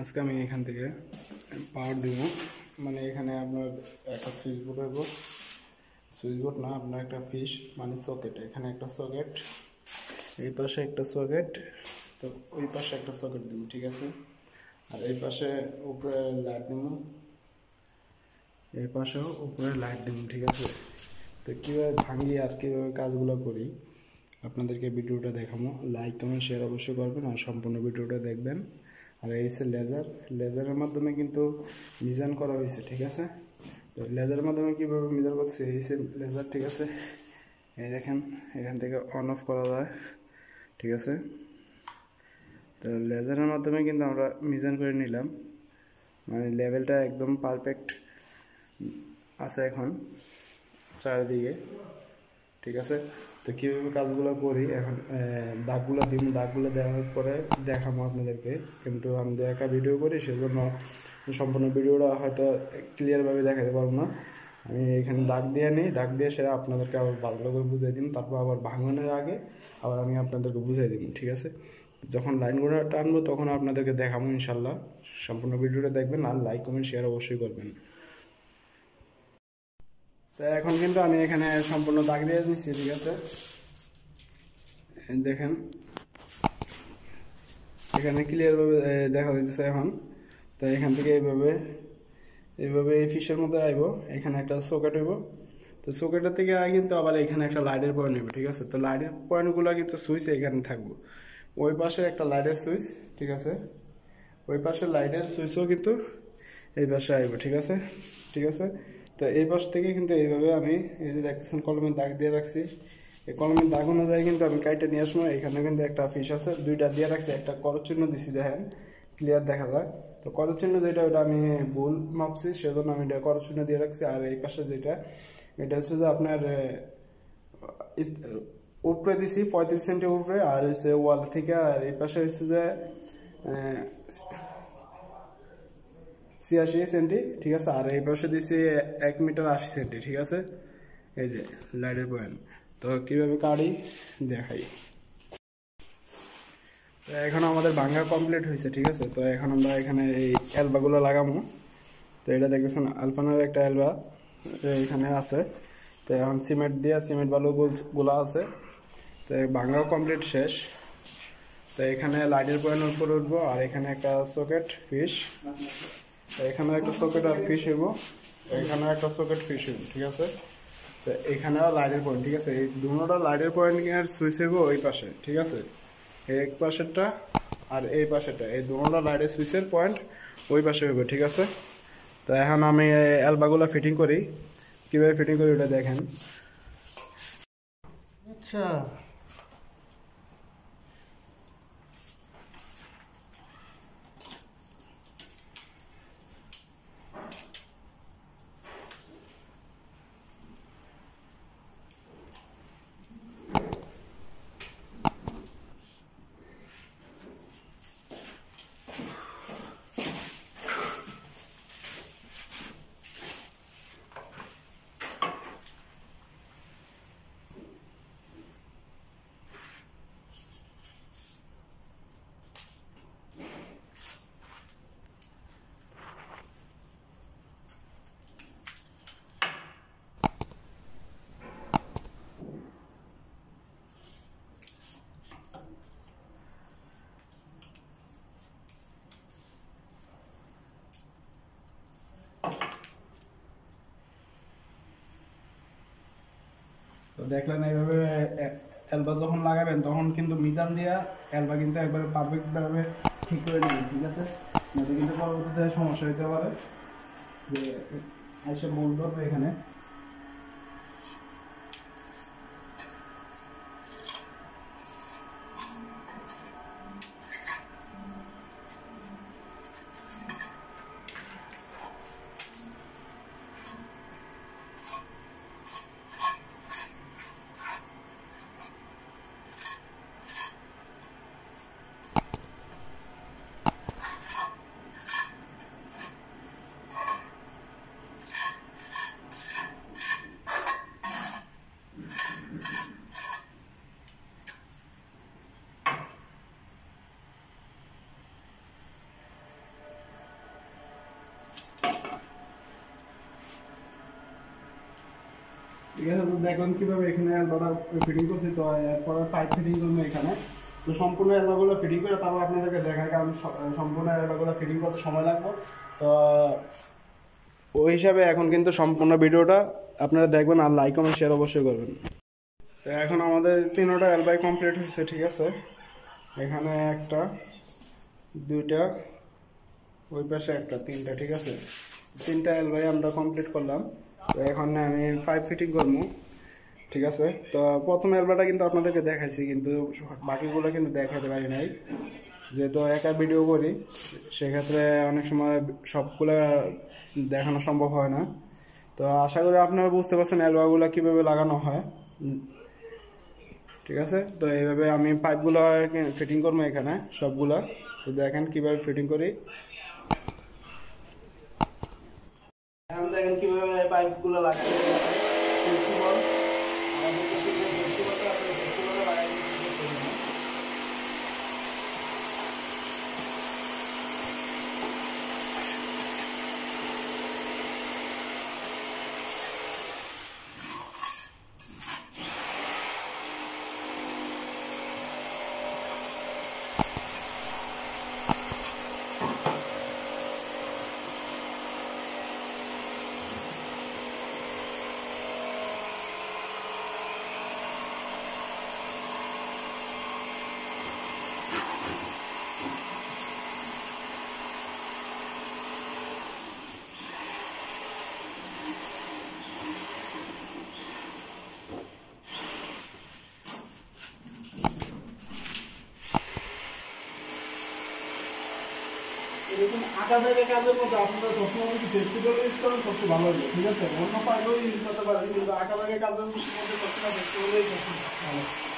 আজকে আমি এখান থেকে পাওয়ার দিব। মানে এখানে আপনার একটা সুইচ বোর্ড হইব। সুইচ বোর্ড না, আপনার একটা ফিশ মানে সকেট এখানে একটা সকেট এই পাশে একটা সকেট তো ওই পাশে একটা সকেট দিব, ঠিক আছে? আর এই পাশে উপরে লাইট দিব। এই পাশেও উপরে লাইট দিব, ঠিক আছে? তো কীভাবে ভাঙি আর কীভাবে কাজগুলো করি? আপনাদেরকে ভিডিওটা দেখাবো। লাইক কমেন্ট শেয়ার অবশ্যই করবেন আর সম্পূর্ণ ভিডিওটা দেখবেন। আর এই হচ্ছে লেজার লেজারের মাধ্যমে কিন্তু মিজান করা হয়েছে, ঠিক আছে? তো লেজারের মাধ্যমে কীভাবে মিজান করছে এই লেজার ঠিক আছে? এই দেখেন, এখান থেকে অন অফ করা যায়, ঠিক আছে? তো লেজারের মাধ্যমে কিন্তু আমরা মিজান করে নিলাম। মানে লেভেলটা একদম পারফেক্ট আছে এখন, চারিদিকে, ঠিক আছে? তো কীভাবে কাজগুলো করি? এখন দাগগুলো দিব দাগগুলো দেওয়ার পরে দেখাবো আপনাদেরকে। কিন্তু আমি একা ভিডিও করি, সেজন্য সম্পূর্ণ ভিডিওটা হয়তো ক্লিয়ারভাবে দেখাতে পারব না। আমি এখানে দাগ দিয়ে নিই, দাগ দিয়ে সেটা আপনাদেরকে আবার ভালো করে বুঝিয়ে দিন তারপর আবার ভাঙনের আগে আবার আমি আপনাদেরকে বুঝিয়ে দিব ঠিক আছে? যখন লাইনগুলো টানবো, তখন আপনাদেরকে দেখাবো ইনশাল্লাহ সম্পূর্ণ ভিডিওটা দেখবেন আর লাইক কমেন্ট শেয়ার অবশ্যই করবেন। তো এখন কিন্তু আমি এখানে সম্পূর্ণ দাগ দিয়ে নিচ্ছি, ঠিক আছে? দেখেন। এখানে ক্লিয়ারভাবে দেখা যাচ্ছে এখন। তো এখান থেকে এইভাবে এইভাবে এই ফিশের মধ্যে আইব, এখানে একটা সোকেট হইব। তো সোকেটের থেকে কিন্তু আবার এখানে একটা লাইটের পয়েন্ট নেবে, ঠিক আছে? তো লাইটের পয়েন্টগুলো কিন্তু সুইচ এখানে থাকব। ওই পাশে একটা লাইটের সুইচ ঠিক আছে? ওই পাশে লাইটের সুইচও কিন্তু এই পাশে আইব, ঠিক আছে? ঠিক আছে? তো এই পাশ থেকে কিন্তু এইভাবে আমি এই যে দেখতেছেন কলমের দাগ দিয়ে রাখছি। এই কলমের দাগ অনুযায়ী কিন্তু আমি কাইটে নিয়ে আসব। এখানে কিন্তু একটা ফিশ আছে, দুইটা দিয়ে রাখছি, একটা করচ চিহ্ন দিছি, দেখেন। ক্লিয়ার দেখা যায়। তো করচ চিহ্ন যেটা, ওটা আমি ভুল মাপছি, সেজন্য আমি এটা করচ চিহ্ন দিয়ে রাখছি। আর এই পাশে যেটা, এটা হচ্ছে যে আপনার উপরে দিছি, পঁয়ত্রিশ সেন্টি উপরে, আর হচ্ছে ওয়াল থেকে, আর এই পাশে হচ্ছে যে ছিয়াশি সেন্টি, ঠিক আছে? আর এই পাশে দিছি এক মিটার আশি সেন্টি, ঠিক আছে? এই যে, লাইটের পয়েন্ট তো কীভাবে কাড়ি দেখাই। তো এখন আমাদের ভাঙ্গা কমপ্লিট হয়েছে, ঠিক আছে? তো এখন আমরা এখানে এই অ্যালবাগুলো লাগাবো। তো এটা দেখতেছেন, আলফানার একটা অ্যালবা এখানে আছে। তো এখন সিমেন্ট দিয়ে সিমেন্ট বালু গুলা আছে। তো ভাঙ্গাও কমপ্লিট শেষ। তো এখানে লাইটের পয়েন্ট উপরে উঠবো, আর এখানে একটা সকেট ফিশ এখানে একটা সকেট আর ফিশ হইব। এখানে একটা সকেট ফিশ হইব, ঠিক আছে? তো এখানেও লাইটের পয়েন্ট ঠিক আছে? এই দুটোটা লাইটের পয়েন্ট সুইচ হইব ওই পাশে, ঠিক আছে? এক পাশেরটা আর এই পাশেরটা, এই দুটোটা লাইটের সুইচের পয়েন্ট ওই পাশে হইব, ঠিক আছে? তো এখন আমি অ্যালবাগুলো ফিটিং করি। কীভাবে ফিটিং করি ওটা দেখেন। আচ্ছা। দেখলেন এইভাবে অ্যালবা যখন লাগাবেন, তখন কিন্তু মিজান দিয়া অ্যালবা কিন্তু একবারে পারফেক্টভাবে ঠিক করে নেবেন, ঠিক আছে? নয়তো কিন্তু পরবর্তীতে সমস্যা হতে পারে। যে এসে বল ধরবে এখানে। আছে, তো দেখলাম কীভাবে এখানে এলবাটা ফিটিং করছি, তো এরপর পাইপ ফিটিং করব এখানে। তো সম্পূর্ণ এলবাগুলো ফিটিং করে তারপর আপনাদেরকে দেখার কারণ সম্পূর্ণ এলবাগুলো ফিটিং করতে সময় লাগবে। তো ওই হিসাবে এখন কিন্তু সম্পূর্ণ ভিডিওটা আপনারা দেখবেন আর লাইক কমেন্ট শেয়ার অবশ্যই করবেন। তো এখন আমাদের তিনোটা এলবাই কমপ্লিট হয়েছে, ঠিক আছে? এখানে একটা, দুইটা, ওই পাশে একটা, তিনটা, ঠিক আছে? তিনটা এলবাই আমরা কমপ্লিট করলাম। তো এখন আমি পাইপ ফিটিং করব। ঠিক আছে? তো প্রথম অ্যালবাটা কিন্তু আপনাদেরকে দেখাইছি, কিন্তু বাকিগুলো কিন্তু দেখাতে পারি নাই। যেহেতু একা ভিডিও করি, সেক্ষেত্রে অনেক সময় সবগুলো দেখানো সম্ভব হয় না। তো আশা করি আপনারা বুঝতে পারছেন অ্যালবাগুলো কীভাবে লাগানো হয়। ঠিক আছে? তো এইভাবে আমি পাইপগুলো ফিটিং করব এখানে, সবগুলা। তো দেখেন কীভাবে ফিটিং করি এখন দেখেন কীভাবে পাইপগুলো লাগাই থেকে কাজের মধ্যে আপনারা সবসময় যদি ফেস্টিভ্যাল ইউজ করেন, সবচেয়ে ভালো হবে। ঠিক আছে? অন্য পাইপও ইউজ করতে পারেন, কিন্তু আটা থেকে কাজের মধ্যে সবসময় ফেস্টিভ্যালই ভালো।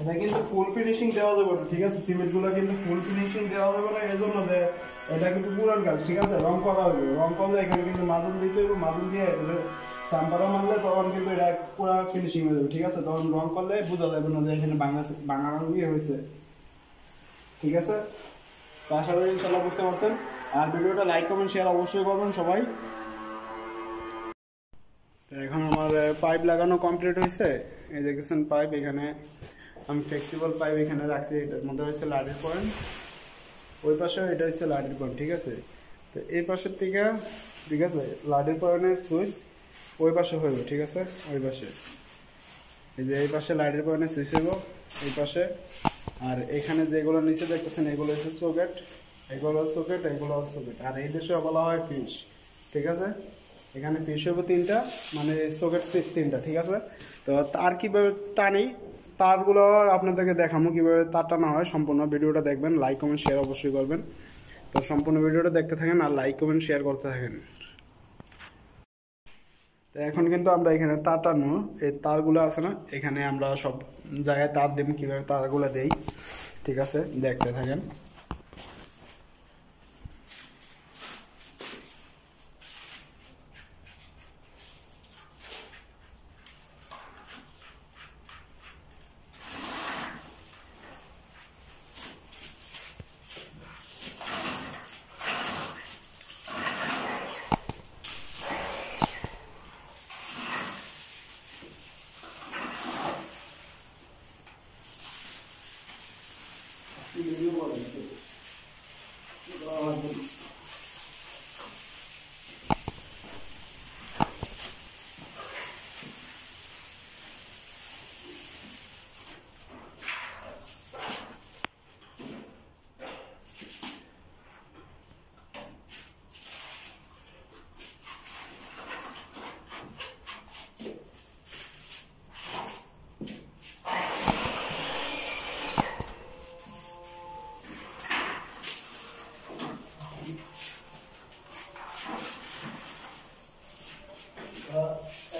এটা কিন্তু ফুল ফিনিশিং দেওয়া যাবে না, ঠিক আছে? সিমেন্টগুলো কিন্তু ফুল ফিনিশিং দেওয়া যাবে না এই জন্য যে এটা কিন্তু পুরান কাজ, ঠিক আছে? রং করা হবে রং করলে এখানে কিন্তু মাদুন দিতে হবে মাদুন দিয়ে সাম্পারও মারলে তখন কিন্তু এটা পুরো ফিনিশিং হয়ে যাবে, ঠিক আছে? তখন রং করলে বোঝা যাবে না যে এখানে বাংলা বাংলা দিয়ে হয়েছে, ঠিক আছে? তো আশা করি ইনশাল্লাহ বুঝতে পারছেন। আর ভিডিওটা লাইক কমেন্ট শেয়ার অবশ্যই করবেন সবাই। এখন আমার পাইপ লাগানো কমপ্লিট হয়েছে। এই দেখেছেন পাইপ এখানে। আমি ফ্লেক্সিবল পাইপ এখানে রাখছি, এটার মধ্যে হচ্ছে লাইটের পয়েন্ট ওই পাশে এটা হচ্ছে লাইটের পয়েন্ট ঠিক আছে? তো এই পাশের থেকে, ঠিক আছে লাইটের পয়েন্টের সুইচ ওই পাশে হইব, ঠিক আছে? ওই পাশে। এই যে এই পাশে লাইটের পয়েন্টের সুইচ হইব, এই পাশে। আর এখানে যেগুলো নিচে দেখতেছেন, এগুলো হচ্ছে সকেট এগুলো সকেট এগুলো সকেট আর এই দেশে বলা হয় ফিশ ঠিক আছে? এখানে ফিশ হইব তিনটা মানে সকেট তিনটা, ঠিক আছে? তো তার কীভাবে টানি? তারগুলো আপনাদেরকে দেখামো কীভাবে তার টানা হয়। সম্পূর্ণ ভিডিওটা দেখবেন লাইক কমেন্ট শেয়ার অবশ্যই করবেন। তো সম্পূর্ণ ভিডিওটা দেখতে থাকেন আর লাইক কমেন্ট শেয়ার করতে থাকেন। তো এখন কিন্তু আমরা এখানে তার টানো এই তারগুলো আছে না, এখানে আমরা সব জায়গায় তার দেব কীভাবে তারগুলো দেই। ঠিক আছে, দেখতে থাকেন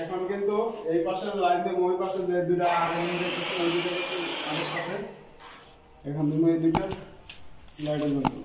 এখন কিন্তু এই পাশের লাইন দিয়ে ওই পাশে যে দুইটা আরেক পাশে। এখান থেকে দুইটা লাইটের জন্য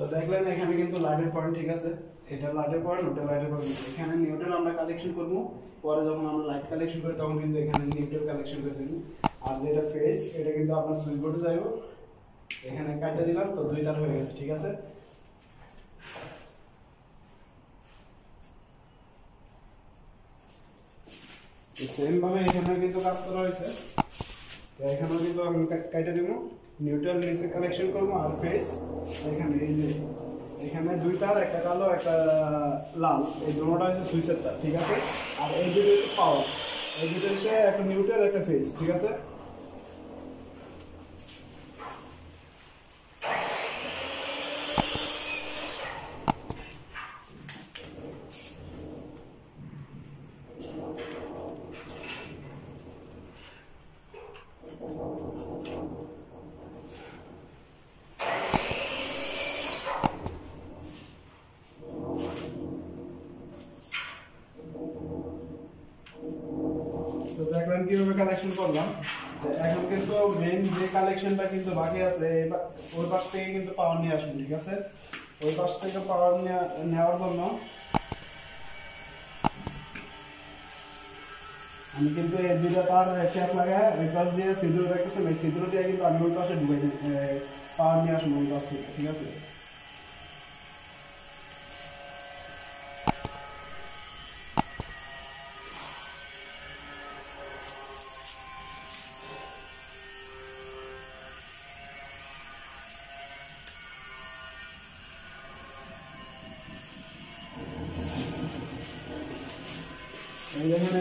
তো দেখলেন, এখানে কিন্তু লাইটের পয়েন্ট ঠিক আছে? এটা লাইটের পয়েন্ট ওটা লাইটের পয়েন্ট এখানে নিউট্রাল আমরা কালেকশন করব। পরে যখন আমরা লাইট কালেকশন করি, তখন কিন্তু এখানে নিউট্রাল কালেকশন করে দেবো। আর যেটা ফেস এটা কিন্তু আপনার সুইচ বোর্ডে যাইব। এখানে কাটতে দিলাম, তো দুই তার হয়ে গেছে, ঠিক আছে? সেম ভাবে এখানে কিন্তু কাজ করা হয়েছে। এখানেও কিন্তু আমি কাটে দেবো। নিউট্রাল নিচে কালেকশন করব আর ফেস এখানে এই যে, এখানে দুই তার একটা কালো, একটা লাল। এই দুটোটা হচ্ছে সুইচের তার ঠিক আছে? আর এই দুটো পাওয়ার এই দুটো একটা নিউট্রাল একটা ফেস ঠিক আছে? দেখলেন কীভাবে কালেকশন করলাম? এখন কিন্তু মেইন যে কালেকশনটা কিন্তু বাকি আছে ওই পাশ থেকে কিন্তু পাওয়ার নিয়ে আসব, ঠিক আছে? ওই পাশ থেকে পাওয়ার নেওয়ার জন্য আমি কিন্তু এই দুইটা তার ট্যাপ লাগায় ওই পাশ দিয়ে সিঁদুর রাখতেছি ওই সিঁদুর দিয়ে কিন্তু আমি ওই পাশে ঢুকাই পাওয়ার নিয়ে আসব ওই পাশ থেকে, ঠিক আছে?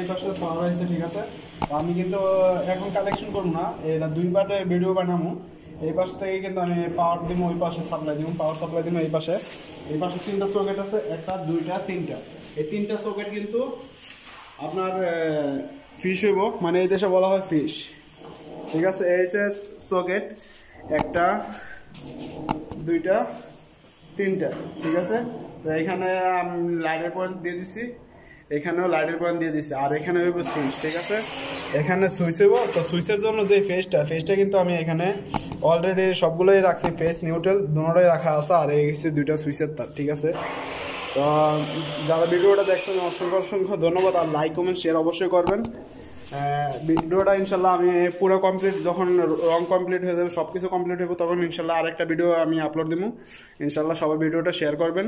এই পাশে পাওয়ার আছে ঠিক আছে? আমি কিন্তু এখন কালেকশন করব না। এটা দুই পার্টে ভিডিও বানাবো। এই পাশ থেকে কিন্তু আমি পাওয়ার দিব, ওই পাশে সাপ্লাই দিব পাওয়ার সাপ্লাই দিব এই পাশে। এই পাশে তিনটা সকেট আছে, একটা, দুইটা, তিনটা। এই তিনটা সকেট কিন্তু আপনার ফিশ হইব। মানে এই দেশে বলা হয় ফিশ ঠিক আছে? এই হচ্ছে সকেট একটা, দুইটা, তিনটা। ঠিক আছে? তো এখানে আমি লাইটের পয়েন্ট দিয়ে দিছি। এখানেও লাইটের পয়েন্ট দিয়ে দিছি। আর এখানে হইব সুইচ ঠিক আছে? এখানে সুইচ হইব। তো সুইচের জন্য যে ফেসটা ফেসটা কিন্তু আমি এখানে অলরেডি সবগুলোই রাখছি। ফেস নিউট্রাল দুটোই রাখা আছে। আর এই হচ্ছে দুইটা সুইচের তার, ঠিক আছে? তো, যারা ভিডিওটা দেখছেন, অসংখ্য অসংখ্য ধন্যবাদ। আর লাইক কমেন্ট শেয়ার অবশ্যই করবেন। ভিডিওটা ইনশাল্লাহ আমি পুরো কমপ্লিট যখন রং কমপ্লিট হয়ে যাবে সব কিছু কমপ্লিট হবে তখন ইনশাল্লাহ আরেকটা ভিডিও আমি আপলোড দিব ইনশাল্লাহ সবাই ভিডিওটা শেয়ার করবেন।